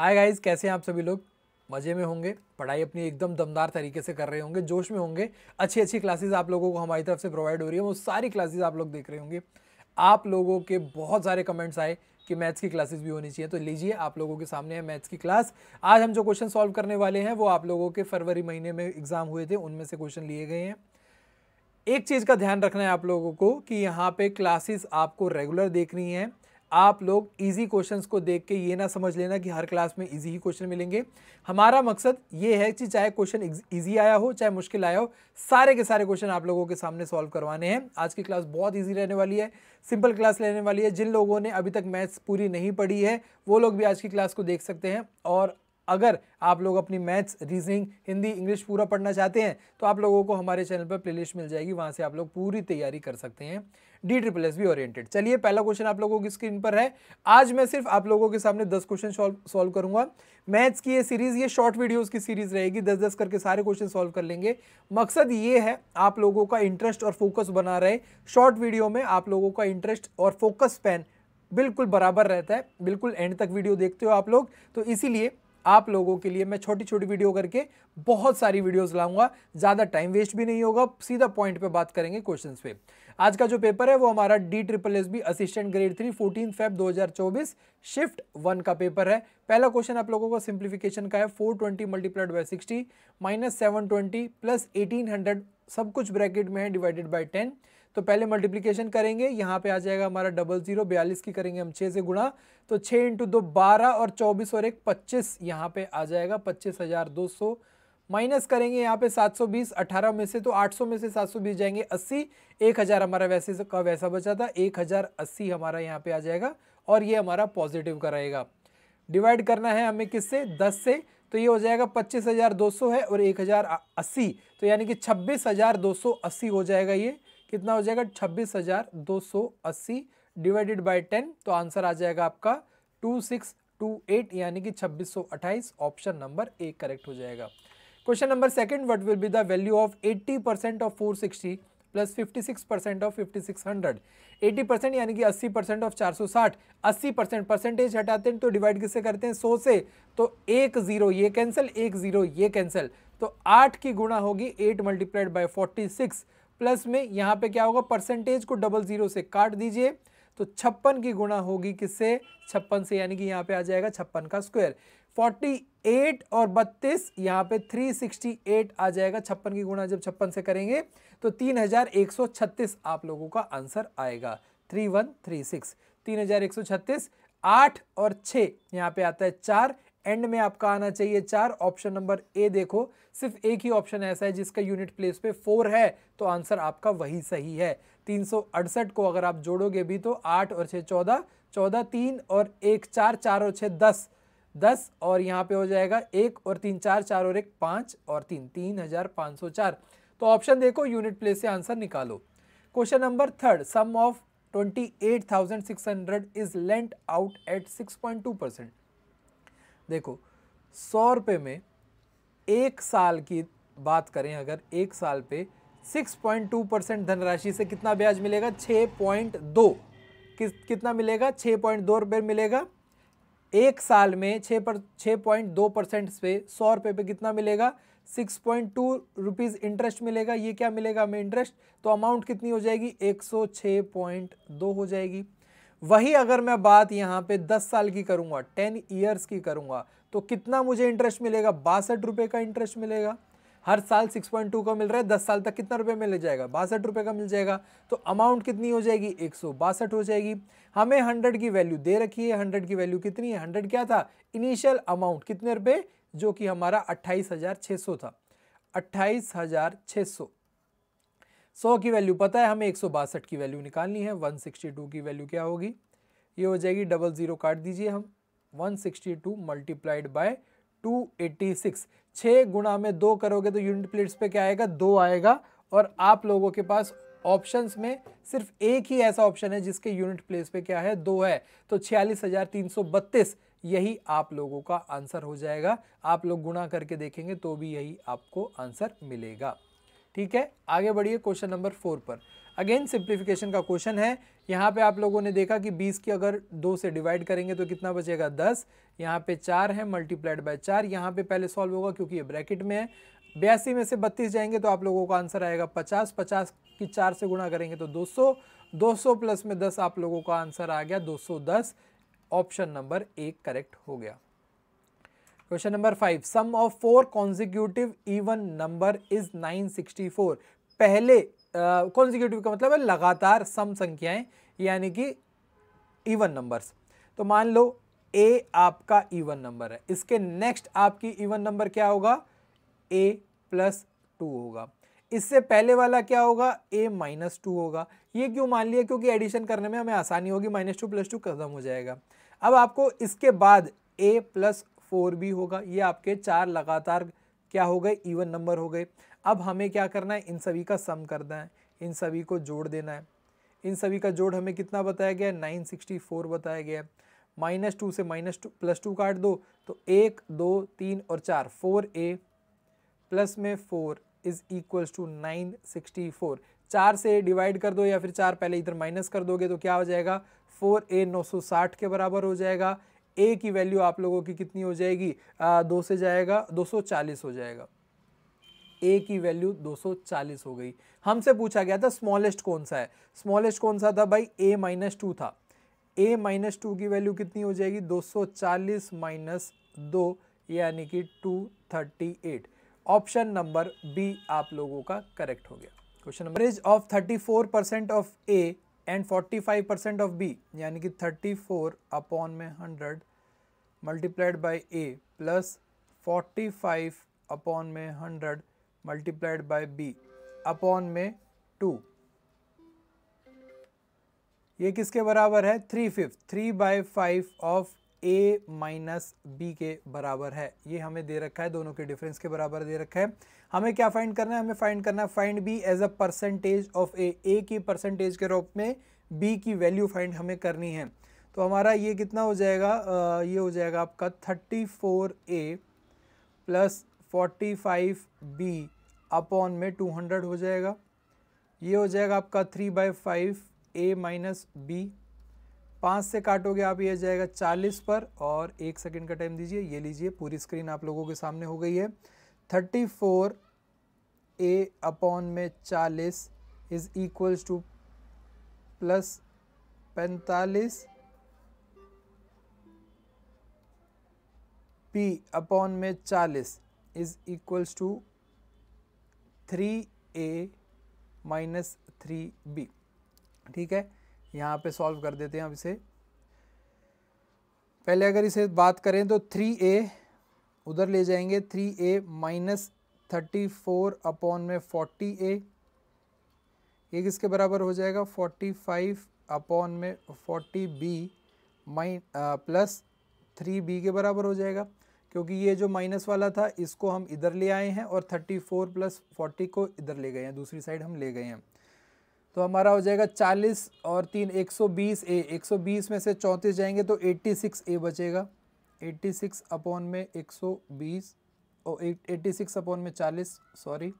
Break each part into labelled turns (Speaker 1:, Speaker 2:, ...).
Speaker 1: Hi guys कैसे हैं आप सभी लोग? मज़े में होंगे, पढ़ाई अपनी एकदम दमदार तरीके से कर रहे होंगे, जोश में होंगे। अच्छी अच्छी क्लासेस आप लोगों को हमारी तरफ़ से प्रोवाइड हो रही है, वो सारी क्लासेस आप लोग देख रहे होंगे। आप लोगों के बहुत सारे कमेंट्स आए कि मैथ्स की क्लासेस भी होनी चाहिए तो लीजिए, आप लोगों के सामने है मैथ्स की क्लास आज हम जो क्वेश्चन सॉल्व करने वाले हैं, वो आप लोगों के फरवरी महीने में एग्ज़ाम हुए थे, उनमें से क्वेश्चन लिए गए हैं। एक चीज़ का ध्यान रखना है आप लोगों को कि यहाँ पे क्लासेस आपको रेगुलर देखनी है। आप लोग इजी क्वेश्चंस को देख के ये ना समझ लेना कि हर क्लास में इजी ही क्वेश्चन मिलेंगे। हमारा मकसद ये है कि चाहे क्वेश्चन इजी आया हो, चाहे मुश्किल आया हो, सारे के सारे क्वेश्चन आप लोगों के सामने सॉल्व करवाने हैं। आज की क्लास बहुत इजी रहने वाली है सिंपल क्लास लेने वाली है। जिन लोगों ने अभी तक मैथ्स पूरी नहीं पढ़ी है, वो लोग भी आज की क्लास को देख सकते हैं। और अगर आप लोग अपनी मैथ्स, रीजनिंग, हिंदी, इंग्लिश पूरा पढ़ना चाहते हैं तो आप लोगों को हमारे चैनल पर प्लेलिस्ट मिल जाएगी। वहाँ से आप लोग पूरी तैयारी कर सकते हैं। D triple S B oriented चलिए, पहला क्वेश्चन आप लोगों की स्क्रीन पर है। आज मैं सिर्फ़ आप लोगों के सामने दस क्वेश्चन सॉल्व करूँगा। मैथ्स की ये सीरीज़ ये शॉर्ट वीडियोस की सीरीज़ रहेगी। दस दस करके सारे क्वेश्चन सॉल्व कर लेंगे। मकसद ये है, आप लोगों का इंटरेस्ट और फोकस बना रहे। शॉर्ट वीडियो में आप लोगों का इंटरेस्ट और फोकस स्पैन बिल्कुल बराबर रहता है। बिल्कुल एंड तक वीडियो देखते हो आप लोग। तो इसीलिए आप लोगों के लिए मैं छोटी छोटी वीडियो करके बहुत सारी वीडियोस लाऊँगा। ज़्यादा टाइम वेस्ट भी नहीं होगा, सीधा पॉइंट पे बात करेंगे क्वेश्चंस पे। आज का जो पेपर है वो हमारा D triple S B assistant grade three fourteen Feb 2024 shift one का पेपर है। पहला क्वेश्चन आप लोगों का सिंप्लीफिकेशन का है four twenty multiplied by sixty minus seven twenty plus eighteen hundred सब कुछ ब्रैकेट में है डिवाइडेड बाई टेन तो पहले मल्टीप्लीकेशन करेंगे यहाँ पे आ जाएगा हमारा डबल ज़ीरो बयालीस की करेंगे हम छः से गुणा तो छः इंटू दो बारह और चौबीस और एक पच्चीस यहाँ पे आ जाएगा पच्चीस हज़ार दो सौ। माइनस करेंगे यहाँ पे 720 18 में से तो 800 में से 720 जाएँगे 80 1000 हमारा वैसे का वैसा बचा था 1080 हमारा यहाँ पे आ जाएगा और ये हमारा पॉजिटिव का रहेगा। डिवाइड करना है हमें किससे? 10 से तो ये हो जाएगा 25,200 है और 1080 तो यानी कि 26,280 हो जाएगा ये। कितना हो जाएगा? छब्बीस हज़ार दो सौ अस्सी डिवाइडेड बाई टेन तो आंसर आ जाएगा आपका टू सिक्स टू एट यानी कि छब्बीस सौ अट्ठाईस ऑप्शन नंबर ए करेक्ट हो जाएगा। Question number second what will be the value of 80 percent of 460 plus 56 percent of 5600 80 percent यानी कि 80 परसेंट ऑफ़ 460 80 परसेंट परसेंटेज हटाते हैं तो डिवाइड किससे करते हैं? 100 से। तो एक ज़ीरो, ये कैंसिल एक ज़ीरो, ये कैंसिल तो आठ की गुणा होगी eight multiplied by forty six plus में यहाँ पे क्या होगा? परसेंटेज को डबल ज़ीरो से काट दीजिए। तो छप्पन की गुणा होगी किससे? छप्पन से, यानी कि यहाँ पे आ जाएगा छप्पन का स्क्वायर। 48 और 32 यहाँ पे 368 आ जाएगा छप्पन की गुणा जब छप्पन से करेंगे तो 3136 आप लोगों का आंसर आएगा। 3136 3136 आठ और छ, यहाँ पे आता है चार। एंड में आपका आना चाहिए चार। ऑप्शन नंबर ए देखो, सिर्फ़ एक ही ऑप्शन ऐसा है जिसका यूनिट प्लेस पे फोर है तो आंसर आपका वही सही है। तीन सौ अड़सठ को अगर आप जोड़ोगे भी तो आठ और छः चौदह चौदह तीन और एक चार चार और छः दस। दस और यहाँ पे हो जाएगा एक और तीन, चार चार और एक पाँच और तीन तीन हज़ार पाँच सौ चार। तो ऑप्शन देखो, यूनिट प्लेस से आंसर निकालो। Question number third, sum of twenty eight thousand six hundred is lent out at six point two percent. देखो, सौ रुपये में एक साल की बात करें अगर, एक साल पे 6.2 परसेंट धनराशि से कितना ब्याज मिलेगा? 6.2 किस, कितना मिलेगा? 6.2 रुपये मिलेगा। एक साल में छः पर छः पॉइंट दो परसेंट पे सौ रुपये पे कितना मिलेगा? Six point two rupees interest मिलेगा। ये क्या मिलेगा? हमें इंटरेस्ट तो अमाउंट कितनी हो जाएगी? एक सौ छः पॉइंट दो हो जाएगी। वही अगर मैं बात यहाँ पे 10 साल की करूँगा 10 ईयर्स की करूँगा तो कितना मुझे इंटरेस्ट मिलेगा? बासठ रुपये का इंटरेस्ट मिलेगा। हर साल 6.2 का मिल रहा है 10 साल तक कितना रुपए मिल जाएगा? बासठ रुपये का मिल जाएगा। तो अमाउंट कितनी हो जाएगी? एक सौ बासठ हो जाएगी। हमें 100 की वैल्यू दे रखी है। 100 की वैल्यू कितनी है? 100 क्या था? इनिशियल अमाउंट कितने रुपए? जो कि हमारा अट्ठाईस था। अट्ठाईस सौ की वैल्यू, पता है हमें एक सौ बासठ की वैल्यू निकालनी है 162 की वैल्यू क्या होगी? ये हो जाएगी डबल ज़ीरो काट दीजिए हम 162 मल्टीप्लाइड बाय 286 छः गुणा में दो करोगे तो यूनिट प्लेट्स पे क्या आएगा? दो आएगा। और आप लोगों के पास ऑप्शंस में सिर्फ़ एक ही ऐसा ऑप्शन है जिसके यूनिट प्लेस पे क्या है? दो है। तो छियालीस हज़ार तीन सौ बत्तीस, यही आप लोगों का आंसर हो जाएगा। आप लोग गुणा करके देखेंगे तो भी यही आपको आंसर मिलेगा। ठीक है? आगे बढ़िए क्वेश्चन नंबर फोर पर। अगेन सिंप्लीफिकेशन का क्वेश्चन है। यहाँ पे आप लोगों ने देखा कि 20 की अगर दो से डिवाइड करेंगे तो कितना बचेगा? 10 यहाँ पे चार है मल्टीप्लाइड बाय चार। यहाँ पे पहले सॉल्व होगा क्योंकि ये ब्रैकेट में है। बयासी में से बत्तीस जाएँगे तो आप लोगों का आंसर आएगा पचास। पचास की चार से गुणा करेंगे तो दो सौ। दो सौ प्लस में दस आप लोगों का आंसर आ गया दो सौ दस। ऑप्शन नंबर एक करेक्ट हो गया। Question number five sum of four consecutive even number is nine sixty four पहले कॉन्जिक्यूटिव uh, का मतलब है लगातार सम संख्याएँ यानी कि इवन नंबर्स तो मान लो ए आपका इवन नंबर है। इसके नेक्स्ट आपकी इवन नंबर क्या होगा? ए प्लस टू होगा। इससे पहले वाला क्या होगा? ए माइनस टू होगा। ये क्यों मान लिया? क्योंकि एडिशन करने में हमें आसानी होगी माइनस टू प्लस टू खत्म हो जाएगा। अब आपको इसके बाद ए प्लस फोर भी होगा। ये आपके चार लगातार क्या हो गए? इवन नंबर हो गए। अब हमें क्या करना है? इन सभी का सम करना है। इन सभी को जोड़ देना है। इन सभी का जोड़ हमें कितना बताया गया है? नाइन सिक्सटी फोर बताया गया है। माइनस टू से माइनस टू, प्लस टू काट दो तो एक, दो, तीन और चार। फोर ए प्लस में four is equals to nine sixty four. चार से डिवाइड कर दो या फिर चार पहले इधर माइनस कर दोगे तो क्या हो जाएगा? फोर ए नौ सौ साठ के बराबर हो जाएगा। ए की वैल्यू आप लोगों की कितनी हो जाएगी? आ, दो से जाएगा दो सौ चालीस हो जाएगा। ए की वैल्यू 240 हो गई। हमसे पूछा गया था स्मॉलेस्ट कौन सा है? स्मॉलेस्ट कौन सा था भाई? ए माइनस टू था। ए माइनस टू की वैल्यू कितनी हो जाएगी? 240 माइनस दो यानी कि 238 ऑप्शन नंबर बी आप लोगों का करेक्ट हो गया। Question number is of 34 percent of A and 45 percent of B यानी कि 34 अपॉन में 100 multiplied by A plus 45 upon में 100 मल्टीप्लाइड बाय बी अपॉन में टू ये किसके बराबर है? Three fifth three by five of A minus B के बराबर है। ये हमें दे रखा है दोनों के डिफरेंस के बराबर दे रखा है। हमें क्या फाइंड करना है? हमें फाइंड करना है find B as a percentage of A A की परसेंटेज के रूप में बी की वैल्यू फाइंड हमें करनी है। तो हमारा ये कितना हो जाएगा? आ, ये हो जाएगा आपका thirty four A plus forty five B upon में टू हंड्रेड हो जाएगा। ये हो जाएगा आपका three by five A minus B पाँच से काटोगे आप, ये जाएगा चालीस पर और एक सेकंड का टाइम दीजिए, ये लीजिए, पूरी स्क्रीन आप लोगों के सामने हो गई है। थर्टी फोर ए अपॉन में चालीस इज़ इक्वल्स टू प्लस पैंतालीस पी अपॉन में चालीस is equals to three A minus three B ठीक है? यहाँ पे सॉल्व कर देते हैं अब इसे। पहले अगर इसे बात करें तो थ्री ए उधर ले जाएँगे three A minus thirty four upon में फोर्टी ए ये किसके बराबर हो जाएगा फोर्टी फाइव अपॉन में forty B mine plus three B के बराबर हो जाएगा। क्योंकि ये जो माइनस वाला था, इसको हम इधर ले आए हैं और थर्टी फोर प्लस फोर्टी को इधर ले गए हैं, दूसरी साइड हम ले गए हैं। तो हमारा हो जाएगा चालीस और तीन, एक सौ बीस ए, एक सौ बीस में से चौंतीस जाएँगे तो एट्टी सिक्स ए बचेगा। एट्टी सिक्स अपॉन में एक सौ बीस और एट्टी सिक्स अपॉन में चालीस, सॉरी।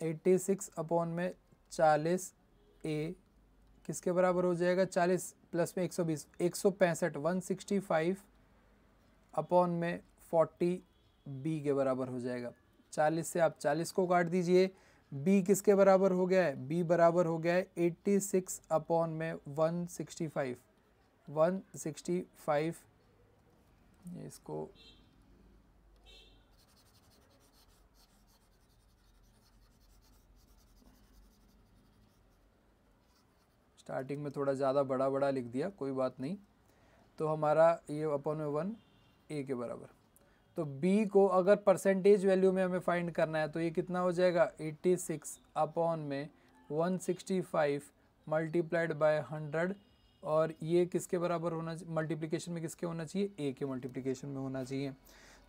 Speaker 1: एट्टी सिक्स अपॉन में चालीस ए किसके बराबर हो जाएगा? चालीस प्लस में एक सौ बीस, एक सौ पैंसठ, वन सिक्सटी फाइव अपॉन में फोर्टी बी के बराबर हो जाएगा। चालीस से आप चालीस को काट दीजिए। बी किसके बराबर हो गया है? बी बराबर हो गया है एट्टी सिक्स अपॉन में one sixty five one sixty five इसको स्टार्टिंग में थोड़ा ज़्यादा बड़ा बड़ा लिख दिया, कोई बात नहीं। तो हमारा ये अपॉन में वन ए के बराबर। तो बी को अगर परसेंटेज वैल्यू में हमें फाइंड करना है तो ये कितना हो जाएगा? 86 अपॉन में 165 मल्टीप्लाइड बाय 100 और ये किसके बराबर होना मल्टीप्लिकेशन में किसके होना चाहिए? ए के मल्टीप्लिकेशन में होना चाहिए।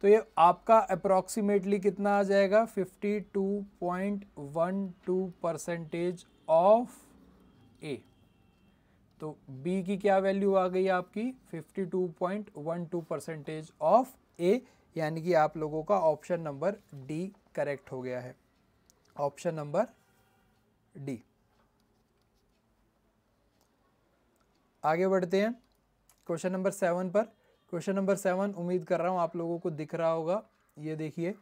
Speaker 1: तो ये आपका अप्रॉक्सीमेटली कितना आ जाएगा? 52.12 परसेंटेज ऑफ़ ए तो B की क्या वैल्यू आ गई आपकी? 52.12 परसेंटेज ऑफ़ ए यानी कि आप लोगों का ऑप्शन नंबर डी करेक्ट हो गया है। Option number D. आगे बढ़ते हैं। क्वेश्चन नंबर सेवन पर। क्वेश्चन नंबर सेवन, उम्मीद कर रहा हूँ आप लोगों को दिख रहा होगा। ये देखिए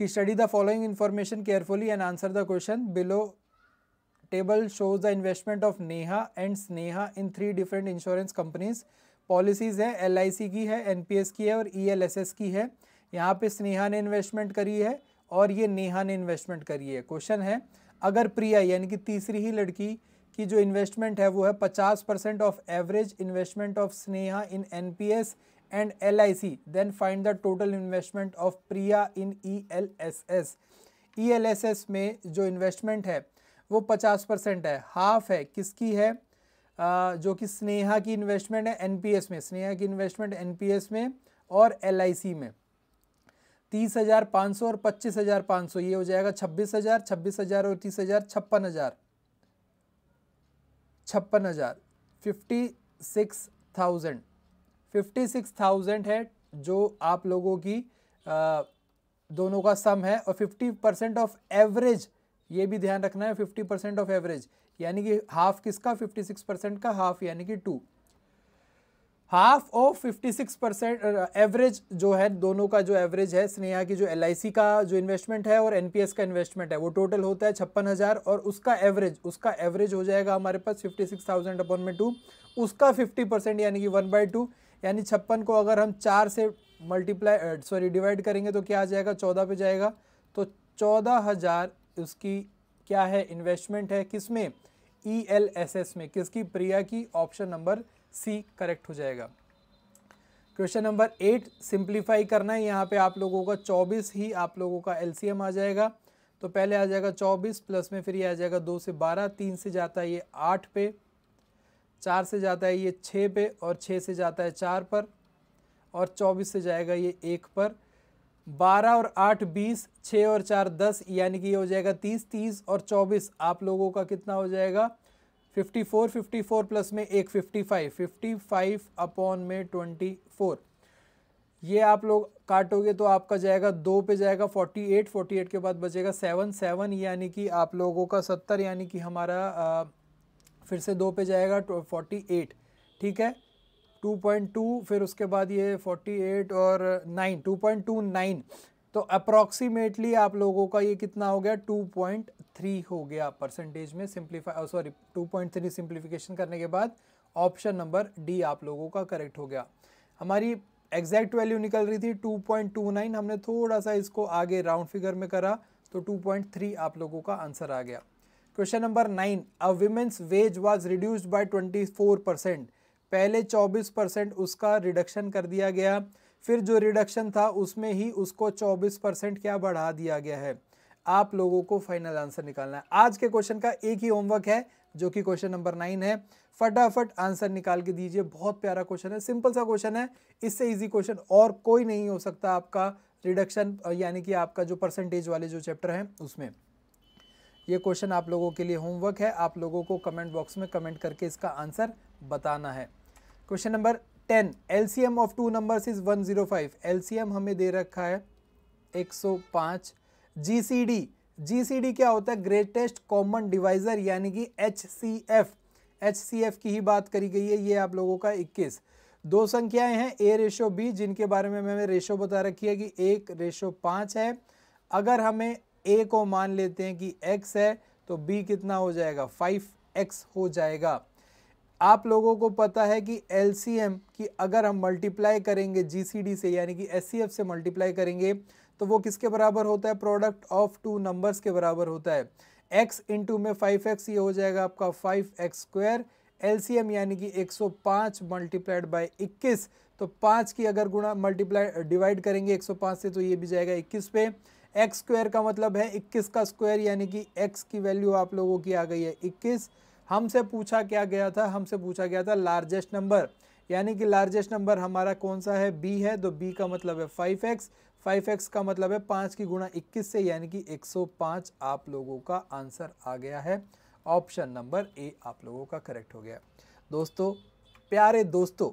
Speaker 1: कि study the following information carefully and answer the question below table shows the investment of Neha and Sneha in three different insurance companies policies है एल की है एनपीएस की है और ई e की है। यहाँ पे स्नेहा ने इन्वेस्टमेंट करी है और ये नेहा ने इन्वेस्टमेंट करी है। क्वेश्चन है, अगर प्रिया यानी कि तीसरी ही लड़की की जो इन्वेस्टमेंट है वो है पचास percent of average investment of Sneha in N P S and C then find the total investment of Priya in E L S S E L S S में जो इन्वेस्टमेंट है, वो पचास परसेंट है। हाफ़ है, किसकी है? जो कि स्नेहा की इन्वेस्टमेंट है एनपीएस में स्नेहा की इन्वेस्टमेंट एनपीएस में और एल आई सी में। तीस हज़ार पाँच सौ और पच्चीस हज़ार पाँच सौ ये हो जाएगा छब्बीस हज़ार छब्बीस हज़ार और तीस हज़ार छप्पन हज़ार। छप्पन हज़ार fifty six thousand fifty six thousand है जो आप लोगों की आ, दोनों का सम है और फिफ्टी परसेंट ऑफ़ एवरेज ये भी ध्यान रखना है फिफ्टी परसेंट ऑफ़ एवरेज यानी कि हाफ़ किसका? फिफ्टी सिक्स परसेंट का हाफ़, यानी कि two half of fifty six percent average जो है, दोनों का जो एवरेज है, स्नेहा की जो एलआईसी का जो इन्वेस्टमेंट है और एनपीएस का इन्वेस्टमेंट है, वो टोटल होता है छप्पन हज़ार और उसका एवरेज उसका एवरेज हो जाएगा हमारे पास फिफ्टी सिक्स थाउज़ेंड अपॉन में टू उसका फिफ्टी परसेंट यानी कि वन बाई टू यानी छप्पन को अगर हम चार से मल्टीप्लाई सॉरी डिवाइड करेंगे तो क्या आ जाएगा? चौदह पे जाएगा। तो चौदह हज़ार उसकी क्या है इन्वेस्टमेंट है, किसमें? ई एल एस एस में। किसकी? प्रिया की। ऑप्शन नंबर सी करेक्ट हो जाएगा। क्वेश्चन नंबर एट सिंप्लीफाई करना। है यहाँ पे आप लोगों का चौबीस ही आप लोगों का एलसीएम आ जाएगा। तो पहले आ जाएगा चौबीस प्लस में फिर ये आ जाएगा दो से बारह, तीन से जाता है ये आठ पे, चार से जाता है ये छः पे, और छः से जाता है चार पर, और चौबीस से जाएगा ये एक पर। बारह और आठ बीस छः और चार दस यानी कि ये हो जाएगा तीस तीस और चौबीस। आप लोगों का कितना हो जाएगा? Fifty four fifty four plus में एक fifty five. Fifty five upon में ट्वेंटी फोर। ये आप लोग काटोगे तो आपका जाएगा दो पे जाएगा फोर्टी एट फोर्टी एट के बाद बचेगा सेवन सेवन यानी कि आप लोगों का सत्तर यानी कि हमारा आ, फिर से दो पे जाएगा फोर्टी एट। ठीक है? टू पॉइंट टू, फिर उसके बाद ये फोर्टी एट और nine, two point two nine. तो अप्रॉक्सीमेटली आप लोगों का ये कितना हो गया? 2.3 हो गया परसेंटेज में सिंप्लीफाई सॉरी 2.3 सिंप्लीफिकेशन करने के बाद ऑप्शन नंबर डी आप लोगों का करेक्ट हो गया। हमारी एग्जैक्ट वैल्यू निकल रही थी 2.29 हमने थोड़ा सा इसको आगे राउंड फिगर में करा तो 2.3 आप लोगों का आंसर आ गया। Question number nine a women's wage was reduced by 24 percent पहले 24 परसेंट उसका रिडक्शन कर दिया गया। फिर जो रिडक्शन था, उसमें ही उसको 24 परसेंट क्या बढ़ा दिया गया है? आप लोगों को फाइनल आंसर निकालना है। आज के क्वेश्चन का एक ही होमवर्क है, जो कि क्वेश्चन नंबर नाइन है। फटाफट आंसर निकाल के दीजिए। बहुत प्यारा क्वेश्चन है सिंपल सा क्वेश्चन है। इससे इजी क्वेश्चन और कोई नहीं हो सकता आपका रिडक्शन यानी कि आपका जो परसेंटेज वाले जो चैप्टर हैं, उसमें। ये क्वेश्चन आप लोगों के लिए होमवर्क है। आप लोगों को कमेंट बॉक्स में कमेंट करके इसका आंसर बताना है। Question number ten, LCM of two numbers is five. LCM हमें दे रखा है एक सौ पाँच। जीसीडी जीसीडी क्या होता है? ग्रेटेस्ट कॉमन डिवाइजर यानी कि H C F H C F की ही बात करी गई है, ये आप लोगों का इक्कीस। दो संख्याएँ हैं ए रेशो बी जिनके बारे में मैंने रेशो बता रखी है कि एक रेशो पाँच है। अगर हमें ए को मान लेते हैं कि एक्स है तो बी कितना हो जाएगा? फाइव एक्स हो जाएगा। आप लोगों को पता है कि एलसीएम की अगर हम मल्टीप्लाई करेंगे GCD से, यानी कि एस से मल्टीप्लाई करेंगे तो वो किसके बराबर होता है? प्रोडक्ट ऑफ़ टू नंबर्स के बराबर होता है। X इंटू में फाइव एक्स ये हो जाएगा आपका फाइव एक्स स्क्वायर एल यानी कि 105 मल्टीप्लाइड बाई 21 तो पाँच की अगर गुणा मल्टीप्लाई डिवाइड करेंगे 105 से तो ये भी जाएगा 21 पे। एक्स स्क्वायर का मतलब है 21 का स्क्वायर यानी कि x की वैल्यू आप लोगों की आ गई है 21 हमसे पूछा क्या गया था? हमसे पूछा गया था लार्जेस्ट नंबर यानी कि लार्जेस्ट नंबर हमारा कौन सा है? बी है तो बी का मतलब है फाइव एक्स फाइव एक्स का मतलब है पाँच की गुणा इक्कीस से, यानी कि एक सौ पाँच आप लोगों का आंसर आ गया है। ऑप्शन नंबर ए आप लोगों का करेक्ट हो गया। दोस्तों, प्यारे दोस्तों,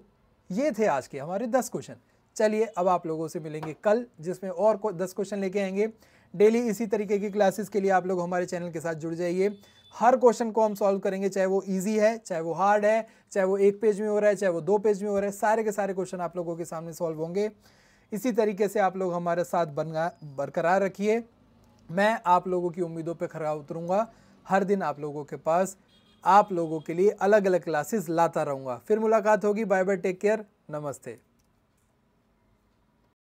Speaker 1: ये थे आज के हमारे दस क्वेश्चन चलिए, अब आप लोगों से मिलेंगे कल, जिसमें और दस क्वेश्चन लेके आएँगे। डेली इसी तरीके की क्लासेस के लिए आप लोग हमारे चैनल के साथ जुड़ जाइए। हर क्वेश्चन को हम सॉल्व करेंगे, चाहे वो इजी है, चाहे वो हार्ड है, चाहे वो एक पेज में हो रहा है, चाहे वो दो पेज में हो रहा है, सारे के सारे क्वेश्चन आप लोगों के सामने सॉल्व होंगे। इसी तरीके से आप लोग हमारे साथ बनगा बरकरार रखिए। मैं आप लोगों की उम्मीदों पर खरा उतरूँगा। हर दिन आप लोगों के पास, आप लोगों के लिए अलग अलग क्लासेस लाता रहूँगा। फिर मुलाकात होगी। बाय बाय टेक केयर नमस्ते।